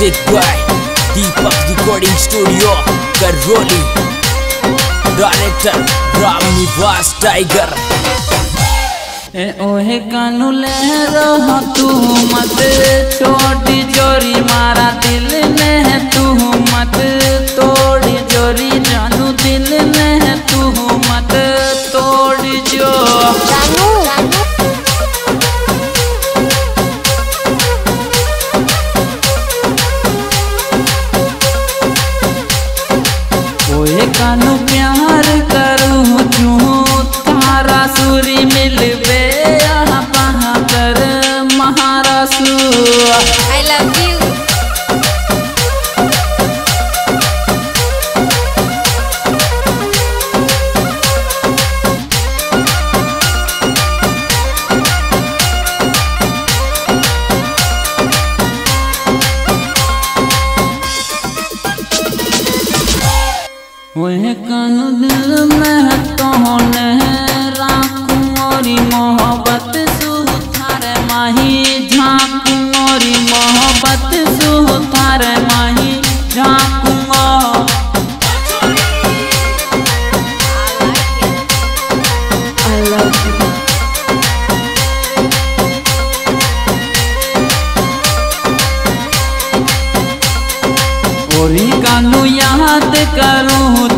Music by Deepak Recording Studio, Karoli. Director Ram Nivas Tiger. ए ओहे कानू ले रहा तू मत छोटी जोरी मारा दिल ने तू मत तोड़ी जोरी जानू दिल ने तू मत ओहे कानू प्यार करूँ चू तारा सूरी मिलबे वह कानू दिल में तो ओरी कानू याद करूँ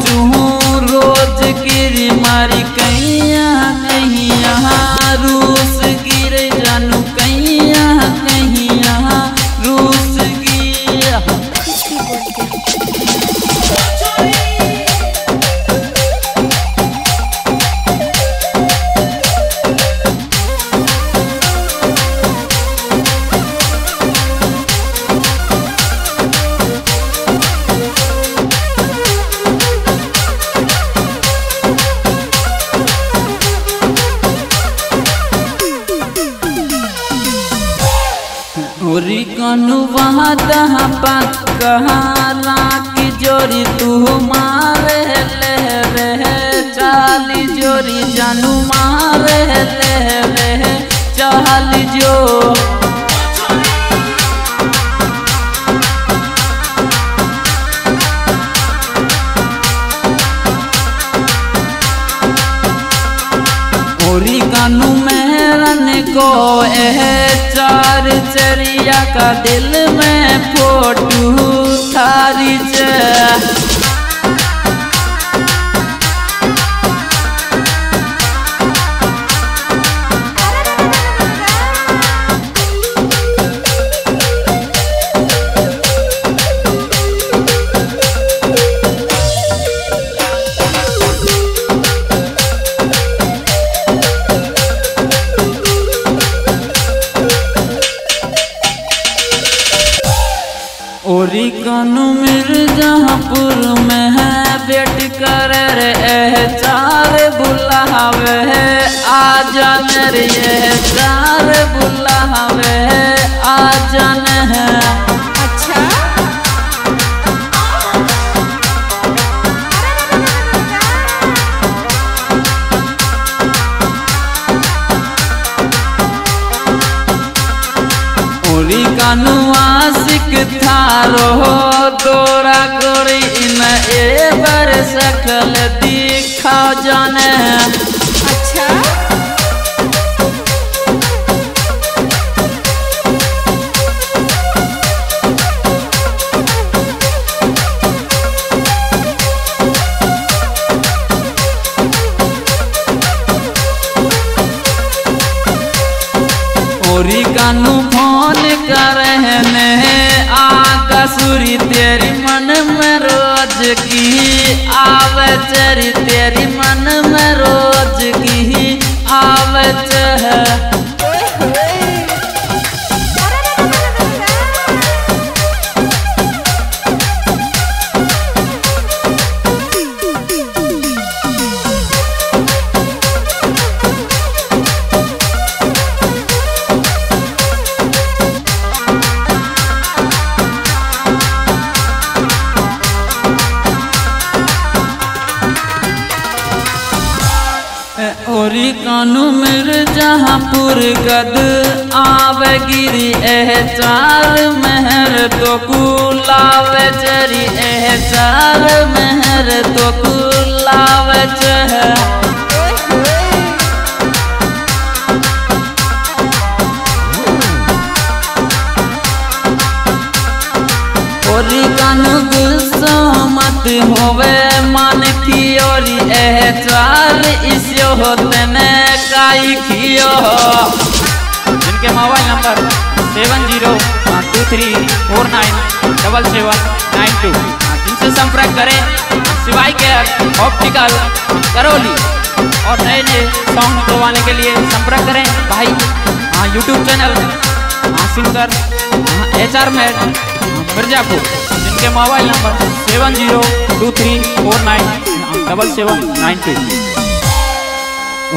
ओरी कनु वहाँ दहा पक्का राखी जोरी तू मारे ले रे, चाली जोरी जानू मारे ले रे, चाली जो। ओरी कानू मेरन को एह चार चरिया का दिल में फोटू थारी मिर्जापुर में है, बेट कर रहे चार बुलावे है। आ जाने रे चार बुलावे है, आ जाने है। आशिक थारो तोरा कोरी इन ए बर सकल दिखा जाने। ओरी कानू फ़ोन करने आका सुरी तेरी मन में रोज की, आव चरी तेरी मन में रोज की, आवे चह ओरी कानू मेरे जहाँपुर गद आवे, गिरी एह चार मेहर तो कुलावे चरी एह चार मेहर तो कुलावे। होवे मन की ओरी एह चार इसयो होते ने काई खियो जिनके mobile number seven zero two three, four nine, double seven, nine two. जिनसे संपर्क करें सिवाई केयर ऑप्टिकल, करौली, और नए नए सॉन्ग करवाने के लिए संपर्क करें, भाई। हाँ यूट्यूब चैनल हाँ सिंगर हाँ एच आर मैड मिर्जापुर, जिनके mobile number seven zero two three four nine double seven nine two.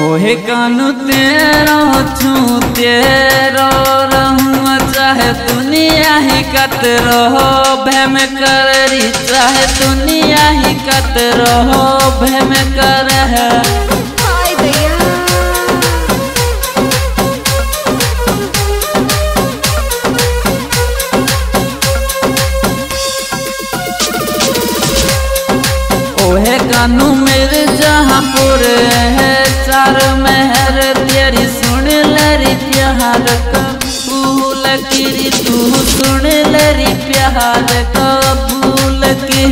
ओहे कानू तेरो, छू तेरो, रहूँ चाहे दुनिया ही कत रहो, भैम करी चाहे दुनिया ही कत रहो, भैम कर है कानू मेरे जहाँपुर है, चार महर तेरी सुन लरी प्यार कबूल की तू सुन लरी प्यार कबूल की